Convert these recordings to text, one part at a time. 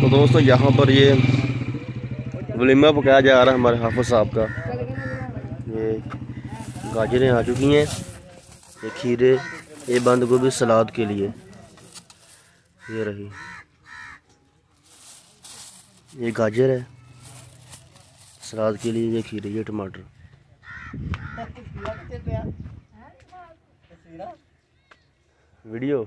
तो दोस्तों, यहाँ पर ये वलीमा पकाया जा रहा है हमारे हाफिज साहब का। ये गाजरें आ चुकी हैं, ये खीरे, ये बंद गोभी सलाद के लिए। ये रही। ये गाजर है, सलाद के लिए ये खीरे, ये टमाटर। वीडियो?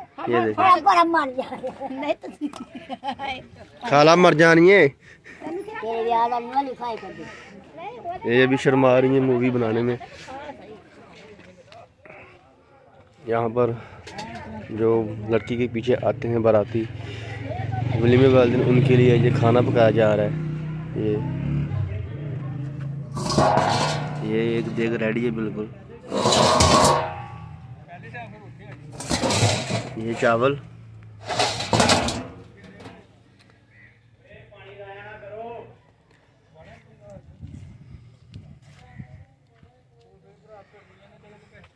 ये ये देखो। बड़ा मर जा नहीं तो खाला मर जानी है ये अभी शर्मा रही है मूवी बनाने में। यहाँ पर जो लड़की के पीछे आते हैं बाराती वलीमे वाले दिन उनके लिए ये खाना पकाया जा रहा है। ये ये एक देग रेडी है बिल्कुल। ये चावल।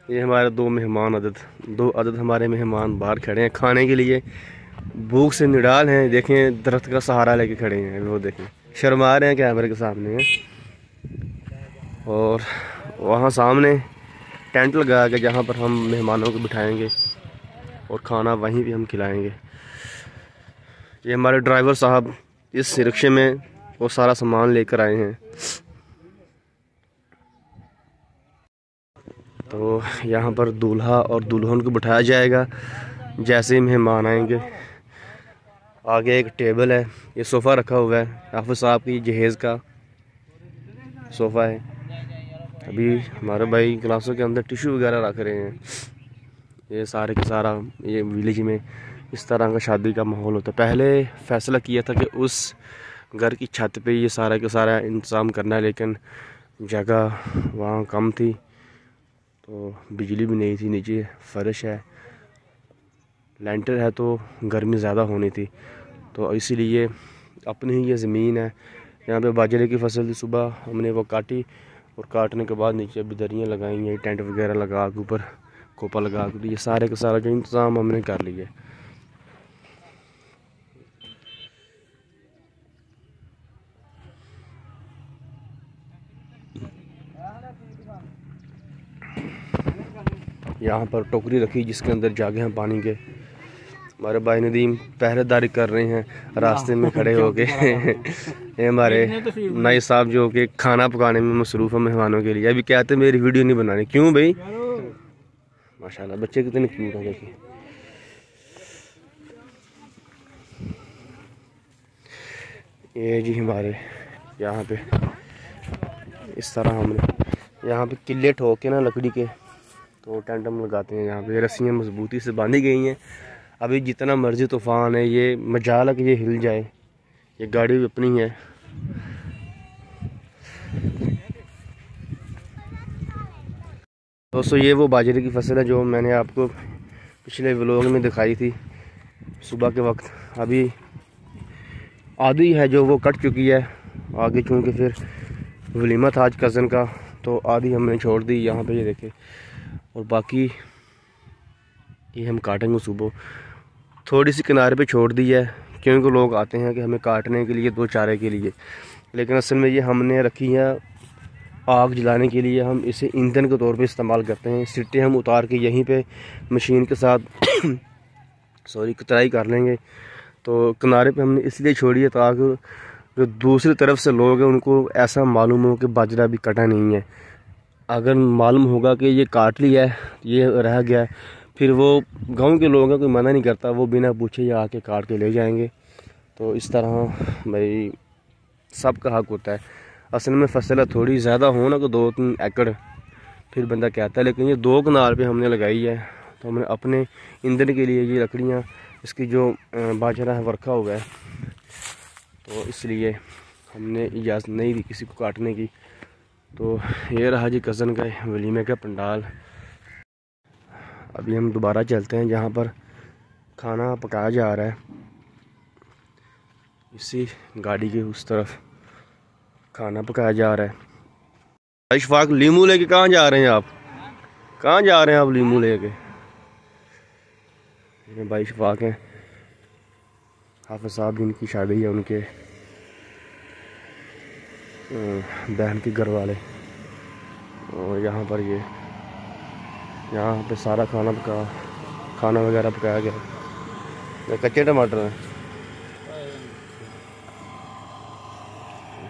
ये हमारे दो मेहमान अदद दो अदद हमारे मेहमान बाहर खड़े हैं खाने के लिए। भूख से निडाल हैं, देखें, दरख्त का सहारा लेके खड़े हैं, वो देखें। शर्मा रहे हैं कैमरे के सामने। और वहाँ सामने टेंट लगाया गया जहाँ पर हम मेहमानों को बिठाएँगे और खाना वहीं भी हम खिलाएँगे। ये हमारे ड्राइवर साहब इस रिक्शे में वो सारा सामान लेकर आए हैं। तो यहाँ पर दूल्हा और दुल्हन को बिठाया जाएगा, जैसे ही मेहमान आएँगे। आगे एक टेबल है, ये सोफ़ा रखा हुआ है हाफिज साहब की जहेज़ का सोफ़ा है। अभी हमारे भाई गिलासों के अंदर टिश्यू वगैरह रख रहे हैं। ये सारे के सारा, ये विलेज में इस तरह का शादी का माहौल होता है। पहले फ़ैसला किया था कि उस घर की छत पे ये सारा का सारा इंतज़ाम करना है, लेकिन जगह वहाँ कम थी तो बिजली भी नहीं थी नीचे, फर्श है। लेंटर है तो गर्मी ज़्यादा होनी थी तो इसीलिए अपनी ही ये ज़मीन है। यहाँ पे बाजरे की फ़सल सुबह हमने वो काटी और काटने के बाद नीचे अभी दरियाँ लगाई हैं, टेंट वगैरह लगा के ऊपर, कोपा लगा के ये सारे का सारा जो इंतज़ाम हमने कर लिया यहाँ पर टोकरी रखी जिसके अंदर जागे हैं पानी के। हमारे भाई नदीम पहरेदारी कर रहे हैं, रास्ते में खड़े होके। ये हमारे नाई साहब जो कि खाना पकाने में मसरूफ़ है मेहमानों के लिए। अभी कहते हैं मेरी वीडियो नहीं बनानी। क्यों भाई? माशाल्लाह बच्चे कितने क्यूट हैं देखिए। ये जी हमारे यहाँ पे इस तरह हमने यहाँ पे किले ठोक के ना लकड़ी के तो टेंट हम लगाते हैं यहाँ पे। रस्सियाँ मजबूती से बांधी गई हैं। अभी जितना मर्ज़ी तूफ़ान है ये मजाल है कि ये हिल जाए। ये गाड़ी भी अपनी है दोस्तों, ये वो बाजरे की फ़सल है जो मैंने आपको पिछले व्लॉग में दिखाई थी सुबह के वक्त। अभी आधी है जो वो कट चुकी है, आगे चूँकि फिर वलीमा था आज कज़न का तो आधी हमने छोड़ दी यहाँ पे, ये देखे। और बाकी ये हम काटेंगे सुबह। थोड़ी सी किनारे पे छोड़ दी है क्योंकि लोग आते हैं कि हमें काटने के लिए, दो चारे के लिए। लेकिन असल में ये हमने रखी है आग जलाने के लिए। हम इसे ईंधन के तौर पे इस्तेमाल करते हैं। सिट्टे हम उतार के यहीं पे मशीन के साथ सॉरी, कतराई कर लेंगे। तो किनारे पे हमने इसलिए छोड़ी है ताकि जो दूसरी तरफ़ से लोग हैं, उनको ऐसा मालूम हो कि बाजरा भी कटा नहीं है। अगर मालूम होगा कि ये काट लिया है, ये रह गया फिर वो गाँव के लोग हैं कोई मना नहीं करता, वो बिना पूछे या आके काट के ले जाएँगे। तो इस तरह भाई सब का हक होता है। असल में फ़सल थोड़ी ज़्यादा हो ना तो दो तीन एकड़, फिर बंदा कहता है, लेकिन ये दो कनाल पे हमने लगाई है तो हमने अपने ईंधन के लिए ये लकड़ियाँ, इसकी जो बाजरा है, वर्खा हुआ है। तो इसलिए हमने इजाज़त नहीं दी किसी को काटने की। तो ये रहा जी कज़न का वलीमे का पंडाल। अभी हम दोबारा चलते हैं जहाँ पर खाना पकाया जा रहा है। इसी गाड़ी के उस तरफ़ खाना पकाया जा रहा है। इशफाक लीमू लेके कहाँ जा रहे हैं आप? कहाँ जा रहे हैं आप लीमू लेके? भाई इशफाक हैं। हाफिज साहब जिनकी शादी है उनके बहन के घर वाले। और यहाँ पर ये यहाँ पे सारा खाना पका खाना वगैरह पकाया गया। ये कच्चे टमाटर हैं।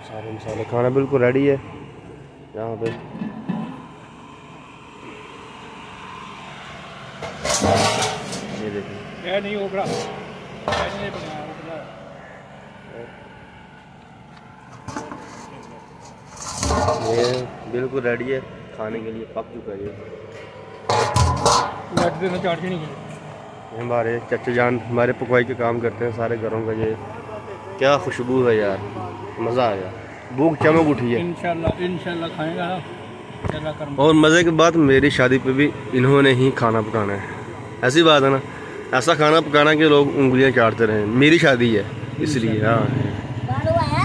सारे मसाले खाना बिल्कुल रेडी है। यहाँ पे। ये देखिए। नहीं ओबरा ये बिल्कुल रेडी है। खाने के लिए पक चुका है ये हमारे चचा जान हमारे पकवाई के काम करते हैं सारे घरों का ये क्या खुशबू है यार मज़ा आया भूख चमक उठी है इंशाल्लाह इंशाल्लाह खाएगा और मज़े की बात मेरी शादी पे भी इन्होंने ही खाना पकाना है ऐसी बात है ना ऐसा खाना पकाना कि लोग उंगलियाँ चाटते रहे मेरी शादी है इसलिए हाँ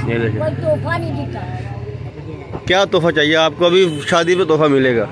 ये देखें क्या तोहफा चाहिए आपको अभी शादी पे तोहफा मिलेगा